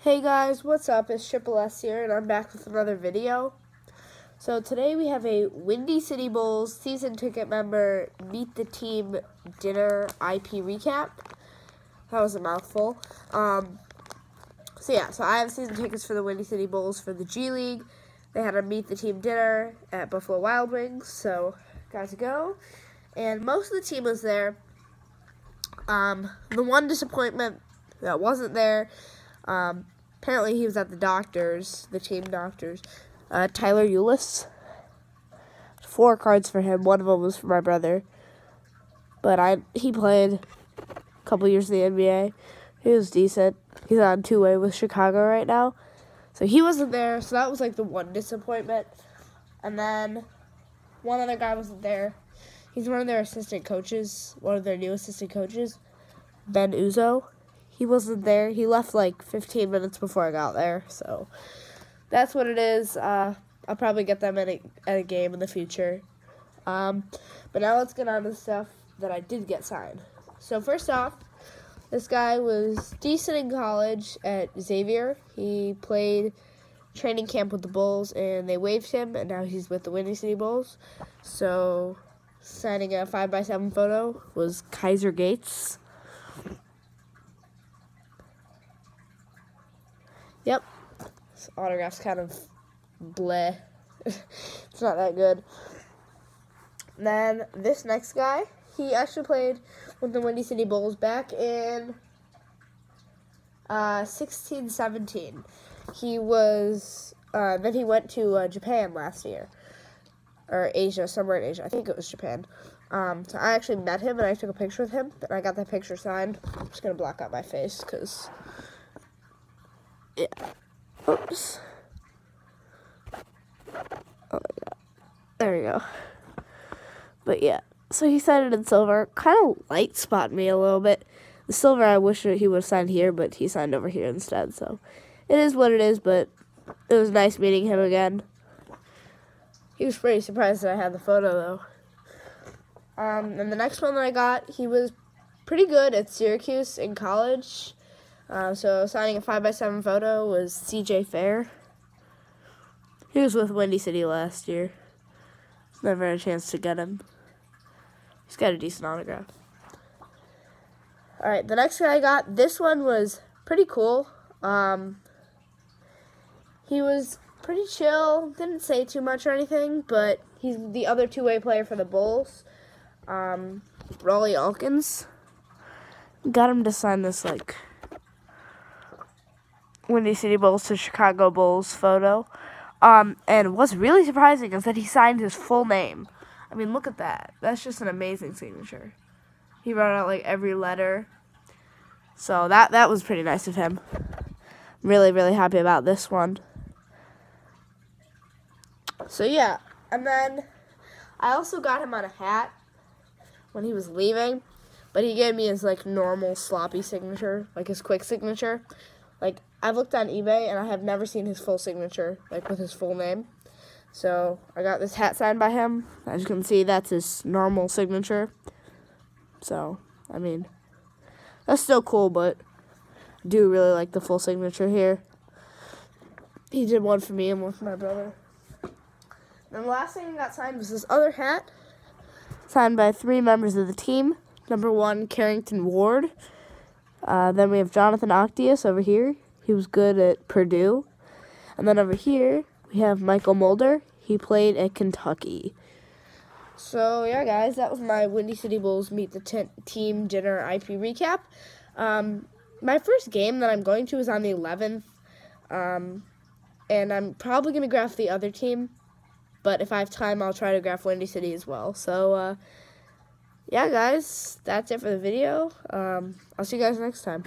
Hey guys, what's up? It's Triple S here, and I'm back with another video. So today we have a Windy City Bulls season ticket member meet the team dinner IP recap. That was a mouthful. Um, so yeah, so I have season tickets for the Windy City Bulls for the G League. They had a meet the team dinner at Buffalo Wild Wings, so got to go. And most of the team was there. Um, the one disappointment that wasn't there um, apparently, he was at the doctor's, the team doctor's. Uh, Tyler Ulis. Four cards for him. One of them was for my brother. But I he played a couple years in the NBA. He was decent. He's on two way with Chicago right now. So he wasn't there. So that was like the one disappointment. And then one other guy wasn't there. He's one of their assistant coaches, one of their new assistant coaches, Ben Uzoh he wasn't there. He left like 15 minutes before I got there. So that's what it is. Uh, I'll probably get them at a, at a game in the future. Um, but now let's get on to stuff that I did get signed. So first off, this guy was decent in college at Xavier. He played training camp with the Bulls, and they waived him, and now he's with the Windy City Bulls. So signing a 5x7 photo was Kaiser Gates. Yep. This autograph's kind of bleh. it's not that good. Then this next guy, he actually played with the Windy City Bulls back in uh, 16 17. He was, uh, then he went to uh, Japan last year. Or Asia, somewhere in Asia. I think it was Japan. Um, so I actually met him and I took a picture with him. And I got that picture signed. I'm just going to block out my face because yeah. Oops. Oh my god. There we go. But yeah. So he signed it in silver. Kind of light spot me a little bit. The silver, I wish he would have signed here, but he signed over here instead. So it is what it is, but it was nice meeting him again. He was pretty surprised that I had the photo, though. Um, and the next one that I got, he was pretty good at Syracuse in college. Uh, so signing a 5x7 photo was CJ Fair. He was with Windy City last year. Never had a chance to get him. He's got a decent autograph. Alright, the next guy I got, this one was pretty cool. Um, he was pretty chill, didn't say too much or anything, but he's the other two-way player for the Bulls. Um, Rawle Alkins. Got him to sign this, like, Windy City Bulls to Chicago Bulls photo. Um, and what's really surprising is that he signed his full name. I mean, look at that. That's just an amazing signature. He wrote out like every letter. So that that was pretty nice of him. I'm really, really happy about this one. So yeah, and then I also got him on a hat when he was leaving, but he gave me his like normal sloppy signature, like his quick signature. Like I've looked on eBay and I have never seen his full signature, like with his full name. So I got this hat signed by him. As you can see, that's his normal signature. So, I mean, that's still cool, but I do really like the full signature here. He did one for me and one for my brother. And the last thing I got signed was this other hat, signed by three members of the team. Number one, Carrington Ward. Uh, then we have Jonathan Octeus over here. He was good at Purdue. And then over here, we have Mychal Mulder. He played at Kentucky. So, yeah, guys, that was my Windy City Bulls Meet the Team Dinner IP recap. Um, my first game that I'm going to is on the 11th. Um, and I'm probably going to graph the other team. But if I have time, I'll try to graph Windy City as well. So, uh, yeah, guys, that's it for the video. Um, I'll see you guys next time.